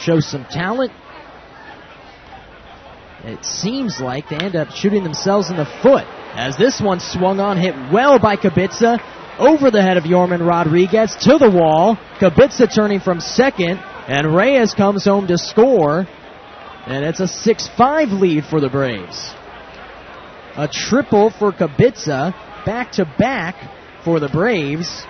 show some talent. It seems like they end up shooting themselves in the foot as this one swung on, hit well by Kubitza over the head of Yorman Rodriguez to the wall. Kubitza turning from second, and Reyes comes home to score, and it's a 6-5 lead for the Braves. A triple for Kubitza, back to back for the Braves.